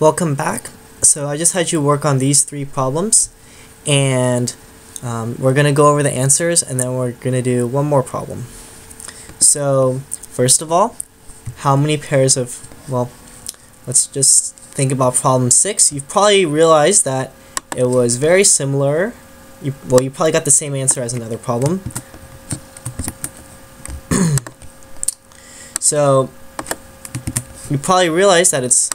Welcome back. So I just had you work on these three problems and um, we're going to go over the answers and then we're going to do one more problem. So first of all, how many pairs of, well, let's just think about problem 6. You've probably realized that it was very similar. You, well, you probably got the same answer as another problem. so you probably realized that it's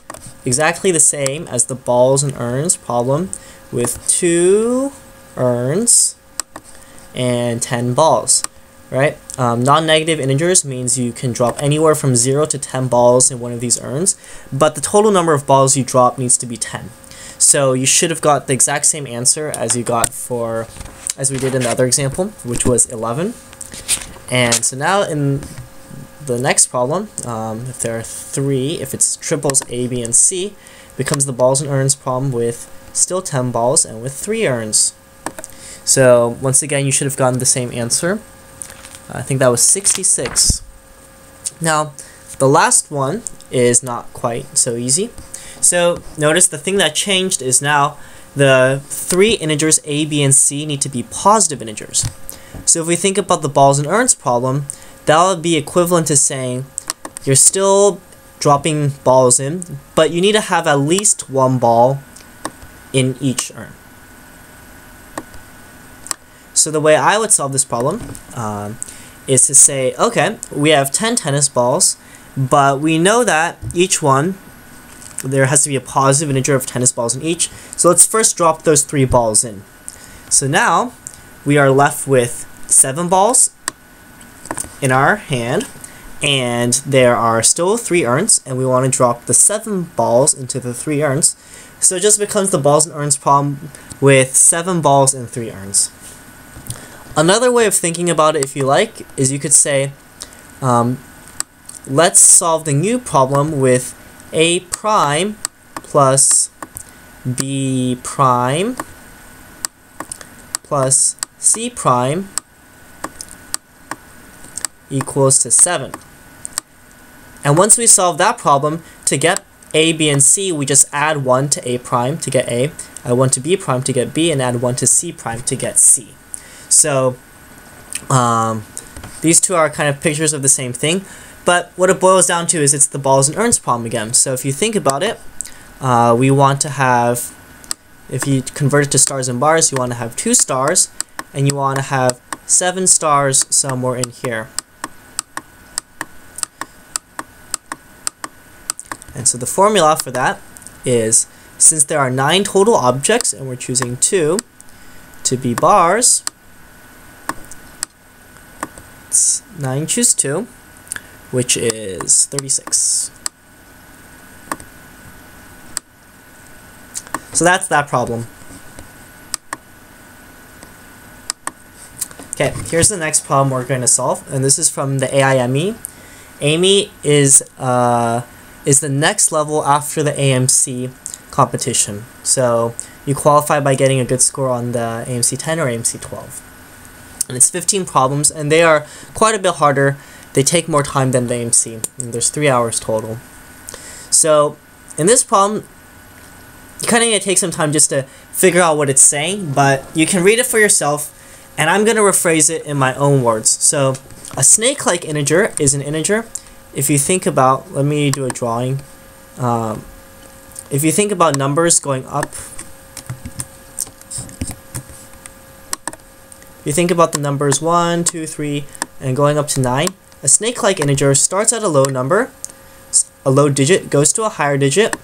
exactly the same as the balls and urns problem with two urns and 10 balls, right? Um, Non-negative integers means you can drop anywhere from 0 to 10 balls in one of these urns, but the total number of balls you drop needs to be 10. So you should have got the exact same answer as you got for, as we did in the other example, which was 11. And so now in the next problem, um, if there are three, if it's triples A, B, and C, becomes the balls and urns problem with still 10 balls and with three urns. So once again, you should have gotten the same answer. I think that was 66. Now, the last one is not quite so easy. So notice the thing that changed is now the three integers a, b, and c need to be positive integers. So if we think about the balls and urns problem, that would be equivalent to saying you're still dropping balls in, but you need to have at least one ball in each urn. So the way I would solve this problem um, is to say, okay, we have 10 tennis balls, but we know that each one, there has to be a positive integer of tennis balls in each. So let's first drop those three balls in. So now we are left with seven balls in our hand and there are still three urns and we want to drop the seven balls into the three urns so it just becomes the balls and urns problem with seven balls and three urns another way of thinking about it if you like is you could say um, let's solve the new problem with a prime plus b prime plus c prime equals to 7. And once we solve that problem, to get a, b, and c, we just add 1 to a prime to get a, add 1 to b prime to get b, and add 1 to c prime to get c. So um, these two are kind of pictures of the same thing, but what it boils down to is it's the balls and urns problem again. So if you think about it, uh, we want to have, if you convert it to stars and bars, you want to have two stars, and you want to have seven stars somewhere in here. And so the formula for that is since there are nine total objects and we're choosing two to be bars, 9 choose 2, which is 36. So that's that problem. Okay, here's the next problem we're going to solve, and this is from the AIME. AIME is uh, is the next level after the AMC competition. So you qualify by getting a good score on the AMC 10 or AMC 12. And it's 15 problems, and they are quite a bit harder. They take more time than the AMC, and there's three hours total. So in this problem, you kind of need to take some time just to figure out what it's saying, but you can read it for yourself, and I'm going to rephrase it in my own words. So a snake-like integer is an integer if you think about, let me do a drawing. Um, if you think about numbers going up, you think about the numbers 1, 2, 3, and going up to 9, a snake-like integer starts at a low number, a low digit, goes to a higher digit,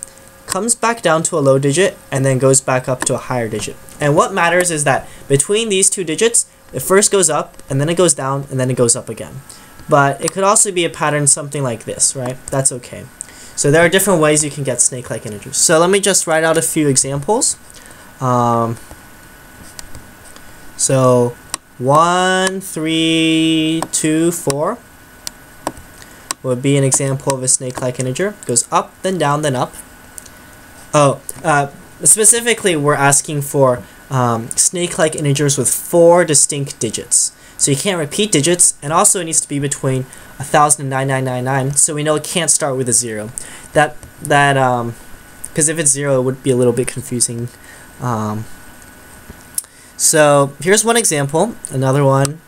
comes back down to a low digit, and then goes back up to a higher digit. And what matters is that between these two digits, it first goes up, and then it goes down, and then it goes up again. But it could also be a pattern something like this, right? That's okay. So there are different ways you can get snake-like integers. So let me just write out a few examples. Um, so 1, 3, 2, 4 would be an example of a snake-like integer. It goes up, then down, then up. Oh, uh, specifically we're asking for um, snake-like integers with four distinct digits. So you can't repeat digits, and also it needs to be between 1000 and 9999, so we know it can't start with a zero. That, that um, because if it's 0 it would be a little bit confusing. Um, so here's one example. Another one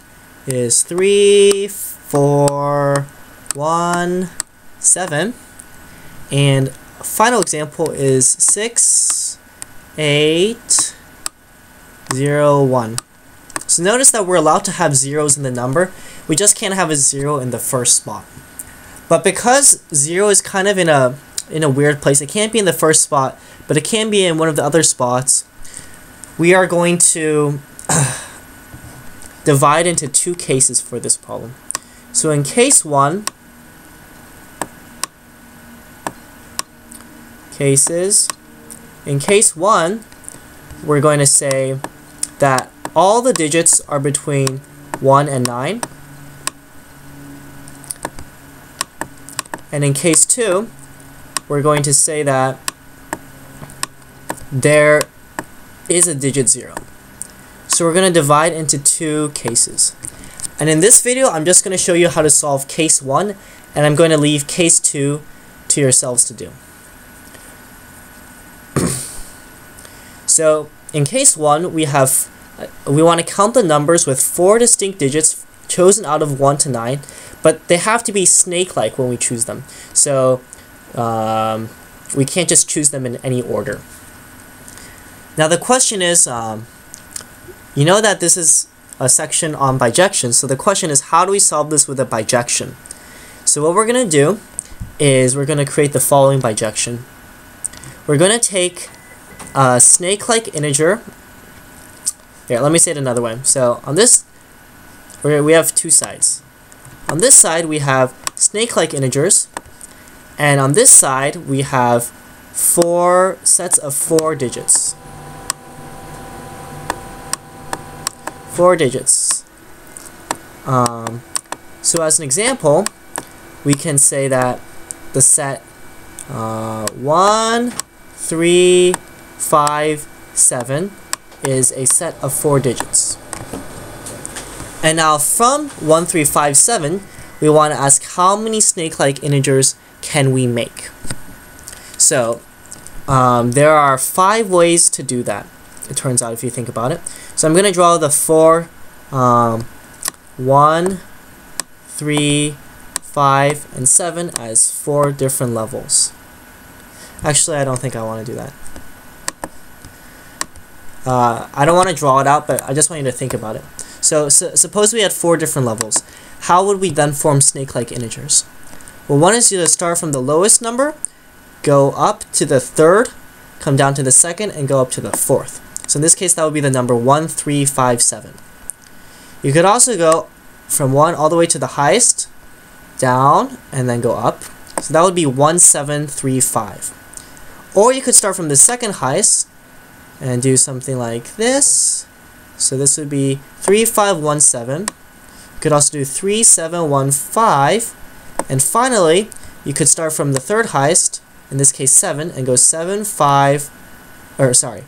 is 3, 4, 1, 7. And final example is 6, 8, 0, 1. So notice that we're allowed to have zeros in the number. We just can't have a zero in the first spot. But because zero is kind of in a in a weird place, it can't be in the first spot, but it can be in one of the other spots. We are going to divide into two cases for this problem. So in case one, cases, in case one, we're going to say that all the digits are between 1 and 9. And in case 2, we're going to say that there is a digit 0. So we're going to divide into two cases. And in this video, I'm just going to show you how to solve case 1, and I'm going to leave case 2 to yourselves to do. So in case 1, we have we want to count the numbers with four distinct digits chosen out of 1 to 9, but they have to be snake-like when we choose them. So um, we can't just choose them in any order. Now the question is, um, you know that this is a section on bijection, so the question is how do we solve this with a bijection? So what we're going to do is we're going to create the following bijection. We're going to take a snake-like integer. Here, let me say it another way. So on this, we have two sides. On this side, we have snake-like integers, and on this side, we have four sets of four digits. Four digits. Um, so as an example, we can say that the set uh, 1, 3, 5, 7 is a set of four digits. And now from 1, 3, 5, 7, we want to ask how many snake-like integers can we make? So um, there are five ways to do that, it turns out, if you think about it. So I'm going to draw the four, um, one, three, five, and seven as four different levels. Actually, I don't think I want to do that. Uh, I don't want to draw it out, but I just want you to think about it. So, so suppose we had four different levels. How would we then form snake-like integers? Well, one is to start from the lowest number, go up to the third, come down to the second, and go up to the fourth. So in this case, that would be the number 1357. You could also go from 1 all the way to the highest, down, and then go up. So that would be 1735. Or you could start from the second highest and do something like this. So this would be 3517. You could also do 3715 and finally, you could start from the third highest, in this case 7, and go 7, 5, or sorry.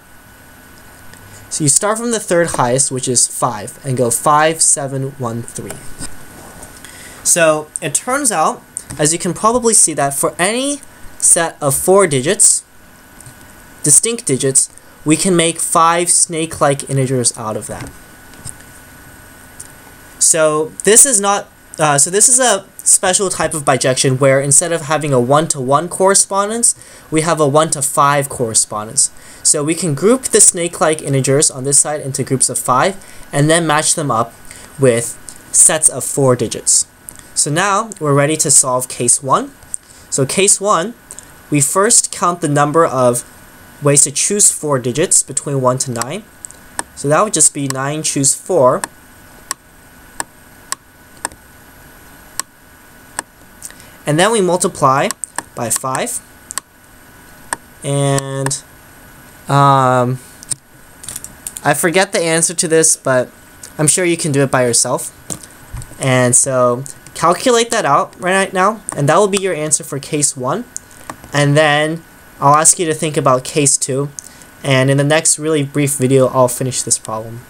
So you start from the third highest, which is 5, and go 5, 7, 1, 3. So it turns out, as you can probably see that for any set of 4 digits, distinct digits, we can make 5 snake-like integers out of that. So this is not, uh, so this is a special type of bijection where instead of having a one-to-one -one correspondence, we have a one-to-five correspondence. So we can group the snake-like integers on this side into groups of five and then match them up with sets of four digits. So now we're ready to solve case one. So case one, we first count the number of ways to choose four digits between one to nine. So that would just be nine choose four. And then we multiply by 5 and um, I forget the answer to this but I'm sure you can do it by yourself. And so calculate that out right now and that will be your answer for case 1 and then I'll ask you to think about case 2 and in the next really brief video I'll finish this problem.